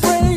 break.